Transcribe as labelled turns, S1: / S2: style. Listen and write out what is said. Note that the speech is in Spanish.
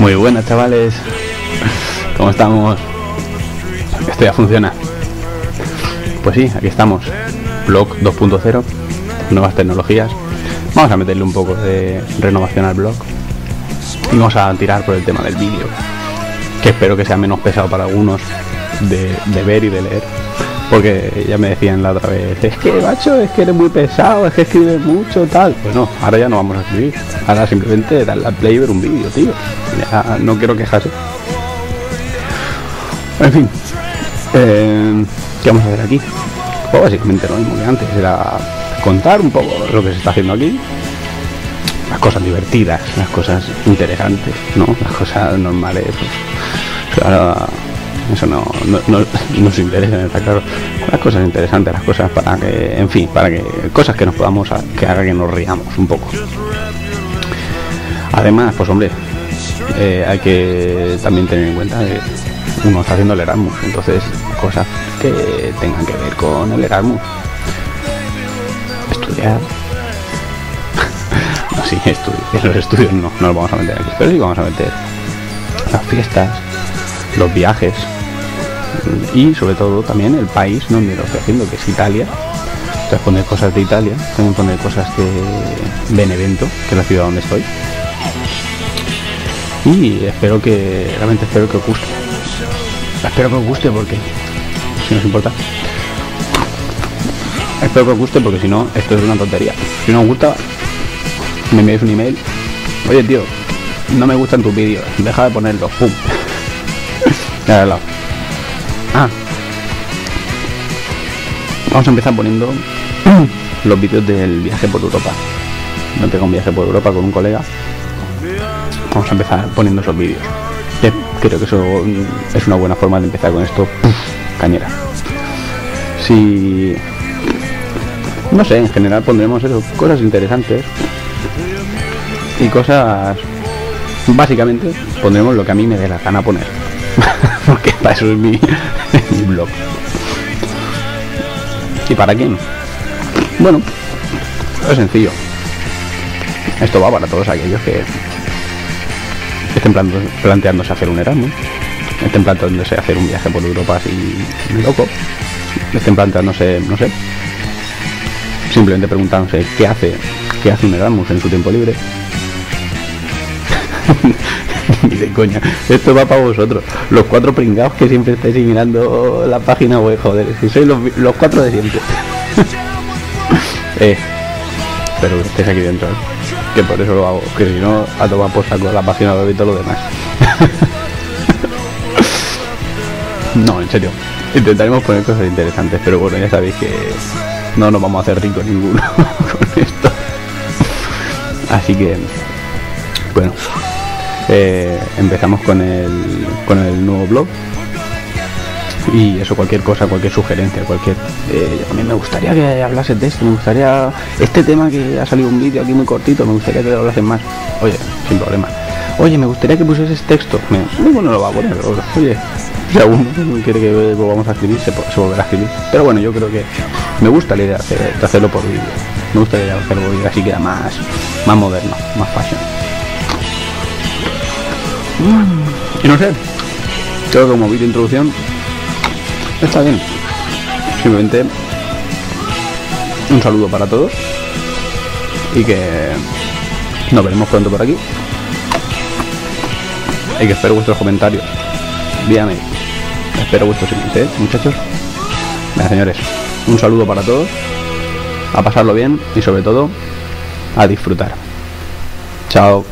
S1: Muy buenas chavales, ¿cómo estamos? Esto ya funciona. Pues sí, aquí estamos. Blog 2.0, nuevas tecnologías. Vamos a meterle un poco de renovación al blog. Y vamos a tirar por el tema del vídeo. Que espero que sea menos pesado para algunos de, de ver y de leer. Porque ya me decían la otra vez, es que macho, es que eres muy pesado, es que escribes mucho, tal. Bueno, ahora ya no vamos a escribir. Ahora simplemente darle al play y ver un vídeo, tío. Ya no quiero quejarse. En fin. eh, ¿Qué vamos a hacer aquí? Pues básicamente lo mismo que antes, era contar un poco lo que se está haciendo aquí. Las cosas divertidas, las cosas interesantes, ¿no? Las cosas normales. pues, eso no, no, no, nos interesa, está claro. Las cosas interesantes, las cosas para que, en fin, para que cosas que nos podamos, que haga que nos riamos un poco. Además, pues hombre, eh, hay que también tener en cuenta que uno está haciendo el Erasmus, entonces cosas que tengan que ver con el Erasmus. Estudiar. no, sí, estudiar. Los estudios no, no los vamos a meter aquí, pero sí vamos a meter las fiestas, los viajes y sobre todo también el país donde lo estoy haciendo, que es Italia. Entonces poner cosas de Italia, también poner cosas de Benevento, que es la ciudad donde estoy. Y espero que, realmente espero que os guste. Espero que os guste porque, si no os importa. Espero que os guste porque si no, esto es una tontería. Si no os gusta, me enviáis un email. Oye tío, no me gustan tus vídeos, deja de ponerlos. Pum. Ah. Vamos a empezar poniendo los vídeos del viaje por Europa. Me pego un viaje por Europa con un colega. Vamos a empezar poniendo esos vídeos. Creo que eso es una buena forma de empezar con esto. Cañera. Si. No sé, en general pondremos eso, cosas interesantes. Y cosas. Básicamente pondremos lo que a mí me dé la gana poner. Porque para eso es mi, blog. ¿Y para quién? Bueno, es sencillo. Esto va para todos aquellos que estén plan- planteándose hacer un Erasmus, estén planteándose hacer un viaje por Europa así loco, estén planteándose, no sé, simplemente preguntándose qué hace, qué hace un Erasmus en su tiempo libre. Ni coña, esto va para vosotros, los cuatro pringados que siempre estáis mirando la página web, joder, si sois los, los cuatro de siempre. eh, pero que estéis aquí dentro, ¿eh? que por eso lo hago, que si no, a tomar por saco la página web y todo lo demás. no, en serio, intentaremos poner cosas interesantes, pero bueno, ya sabéis que no nos vamos a hacer ricos ninguno con esto. Así que, bueno, eh, empezamos con el, con el nuevo blog. Y eso, cualquier cosa, cualquier sugerencia, cualquier... eh, a mí me gustaría que hablases de esto, me gustaría... Este tema que ha salido un vídeo aquí muy cortito, me gustaría que lo hablases más. Oye, sin problema. Oye, me gustaría que pusieses texto. Me, lo va a poner. pero, Oye, si alguno quiere que volvamos a escribir, se, volverá a escribir. Pero bueno, yo creo que me gusta la idea de, hacer- de hacerlo por vídeo. Me gusta la idea de hacerlo por vídeo, así queda más, más moderno, más fashion. Y no sé, creo que como vídeo introducción está bien. Simplemente un saludo para todos y que nos veremos pronto por aquí. Y que espero vuestros comentarios. Vía mail. Espero vuestros emails, ¿eh, muchachos? Señores, un saludo para todos. A pasarlo bien y sobre todo a disfrutar. Chao.